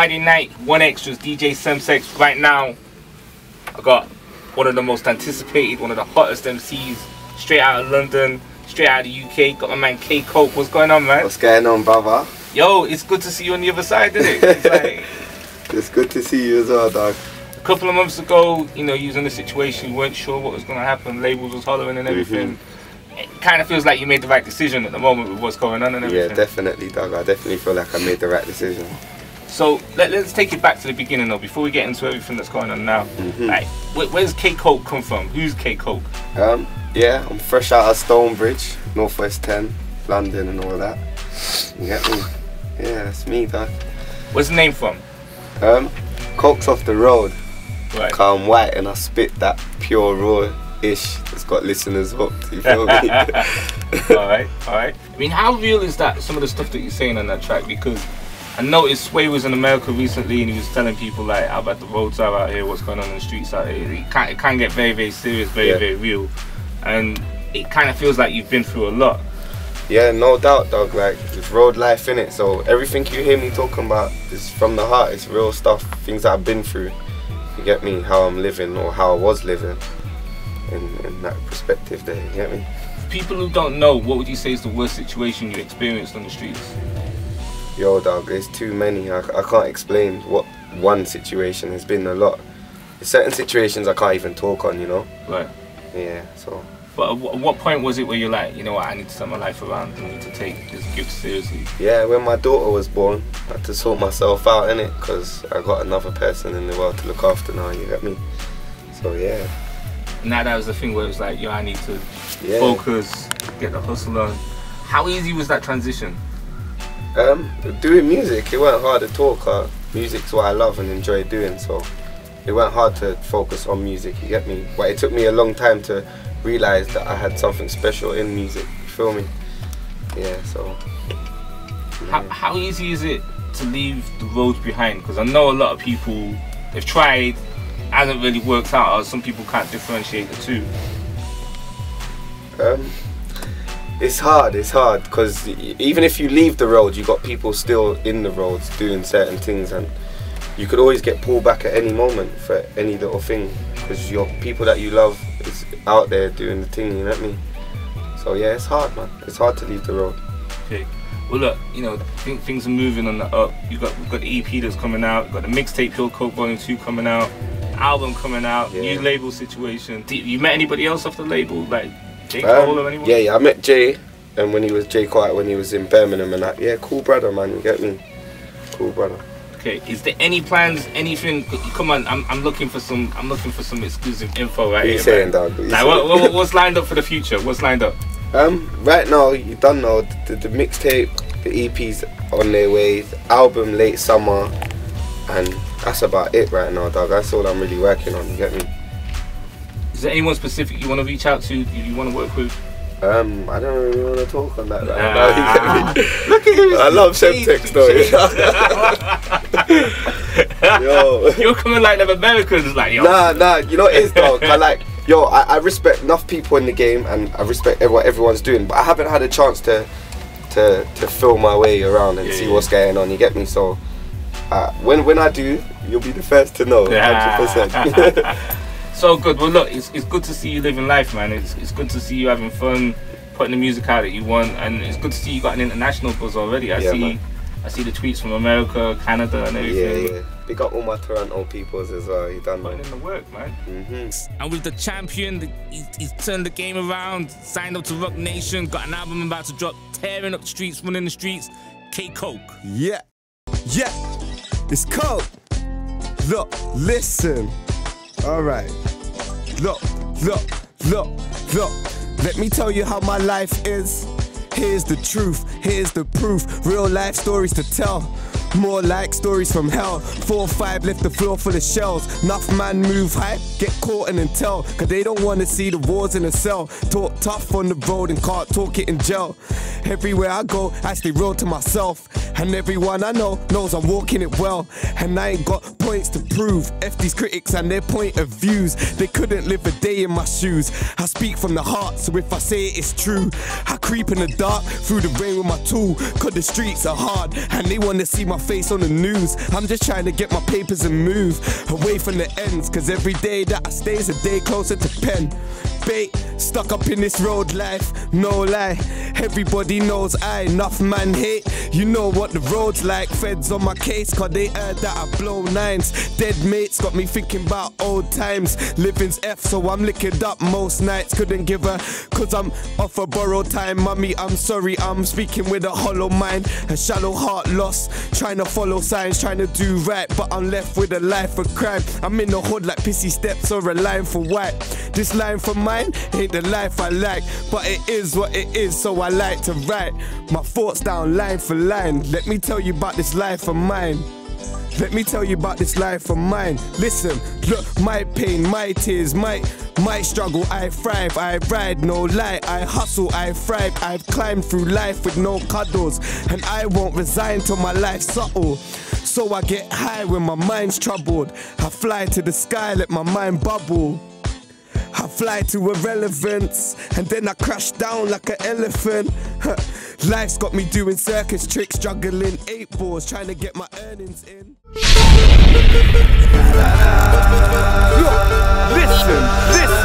Friday night, 1Xtra's, DJ Semtex. Right now, I got one of the most anticipated, one of the hottest MCs, straight out of London, straight out of the UK. Got my man K Koke. What's going on, man? What's going on, brother? Yo, it's good to see you on the other side, isn't it? It's like, It's good to see you as well, dog. a couple of months ago, you know, in a situation, you weren't sure what was going to happen, labels was hollering and mm-hmm. everything. It kind of feels like you made the right decision at the moment with what's going on and everything. Yeah, definitely, dog. I definitely feel like I made the right decision. So let, us take it back to the beginning though, before we get into everything that's going on now. Like, where, where's K Koke come from? Who's K Koke? Um, yeah, I'm fresh out of Stonebridge, Northwest 10, London, and all that. You get me? Yeah, that's me, dog. Where's the name from? Um, Coke's off the road. Right. Calm white, and I spit that pure raw ish that's got listeners hooked. You feel me? all right, all right. I mean, how real is that? Some of the stuff that you're saying on that track, because I noticed Sway was in America recently, and he was telling people like how bad the roads are out here, what's going on in the streets out here. It can it can get very very serious, very Yeah. very real, and it kind of feels like you've been through a lot. Yeah, no doubt, dog. Like it's road life in it. So everything you hear me talking about is from the heart. It's real stuff, things that I've been through. You get me? How I'm living or how I was living, in, in that perspective. There, you get me? People who don't know, what would you say is the worst situation you experienced on the streets? Yo, dog. There's too many. I, I can't explain what one situation has been. A lot. There's certain situations I can't even talk on. You know? Right. Yeah. So But at what point was it where you're like, you know what, I need to turn my life around. I need to take this gift seriously. yeah, when my daughter was born, I had to sort myself out in it because I got another person in the world to look after now. You get me? So yeah. Now that was the thing where it was like, yo, I need to Yeah. focus, get the hustle on. How easy was that transition? Um, doing music, it weren't hard at all. Cause music's what I love and enjoy doing. So it weren't hard to focus on music. You get me? But it took me a long time to realize that I had something special in music. You feel me? Yeah. So. How, how easy is it to leave the roads behind? Because I know a lot of people, they've tried, hasn't really worked out, or some people can't differentiate the two. Um, it's hard. It's hard because even if you leave the road, you got people still in the roads doing certain things, and you could always get pulled back at any moment for any little thing because your people that you love is out there doing the thing. You know what I mean? So yeah, it's hard, man. It's hard to leave the road. Okay. Well, look, you know, think things are moving on the up. You got we've got the EP that's coming out. You've got the mixtape Hill Coke Volume Two coming out. Album coming out. Yeah. New label situation. You met anybody else off the label, like J Um, Cole or anyone? yeah, yeah. I met Jay, and when he was Jay Quiet, when he was in Birmingham, and that. Yeah, cool brother, man. You get me? Cool brother. Okay. Is there any plans? Anything? Come on, I'm, I'm looking for some. I'm looking for some exclusive info right What you here. saying, man. dog? Like, what, what, what's lined up for the future? What's lined up? Um, right now, you don't know the, the mixtape, the EPs on their way, the album late summer, and that's about it right now, dog. That's all I'm really working on. You get me? Is there anyone specific you want to reach out to? You, you want to work with? Um, I don't really want to talk on that right Ah. now. You get me? Look at him. I love Shades, Semtex though. Yo. You're coming like them Americans, like yo. Nah, nah, you know what it is dog. I like, yo, I, I respect enough people in the game and I respect what everyone's doing, but I haven't had a chance to to to feel my way around and Yeah, see yeah. what's going on. You get me? So uh, when when I do, you'll be the first to know. Hundred percent. So good. Well, look, it's, it's good to see you living life, man. It's, it's good to see you having fun, putting the music out that you want, and it's good to see you got an international buzz already. I Yeah, see, man. I see the tweets from America, Canada, and Yeah, everything. yeah. yeah. Big up all my Toronto peoples as well. You done Putting man. in the work, man. hmm And with the champion, the, he's, he's turned the game around, signed up to Roc Nation, got an album about to drop, tearing up the streets, running the streets. K Koke. Yeah, yeah, it's cold. Look, listen. All right. Look, look, look, look. Let me tell you how my life is. Here's the truth, here's the proof. Real life stories to tell. More like stories from hell. Four or five left the floor full of shells. Enough man move hype, get caught and tell. Cause they don't wanna see the wars in a cell. Talk tough on the road and can't talk it in jail. Everywhere I go, I stay real to myself. And everyone I know knows I'm walking it well. And I ain't got points to prove. F these critics and their point of views. They couldn't live a day in my shoes. I speak from the heart, so if I say it, it's true. I creep in the dark through the rain with my tool. Cause the streets are hard and they wanna see my face on the news. I'm just trying to get my papers and move away from the ends. Cause every day that I stay is a day closer to pen. Bait, stuck up in this road life, no lie. Everybody knows I enough man hate. You know what the road's like. Feds on my case, cause they heard that I blow nines. Dead mates got me thinking about old times. Living's F, so I'm licking up most nights. Couldn't give a, cause I'm off a borrowed time. Mummy, I'm sorry, I'm speaking with a hollow mind. A shallow heart lost. Trying to follow signs, trying to do right, but I'm left with a life of crime. I'm in the hood like pissy steps or a line for white. This line for mine ain't the life I like, but it is what it is, so I like to write my thoughts down line for line. Let me tell you about this life of mine. Let me tell you about this life of mine. Listen, look, my pain, my tears, my my struggle, I thrive, I ride, no lie, I hustle, I thrive, I've climbed through life with no cuddles, and I won't resign till my life's subtle. So I get high when my mind's troubled. I fly to the sky, let my mind bubble. Fly to irrelevance and then I crash down like an elephant. Life's got me doing circus tricks, juggling eight balls, trying to get my earnings in. Look, listen, listen.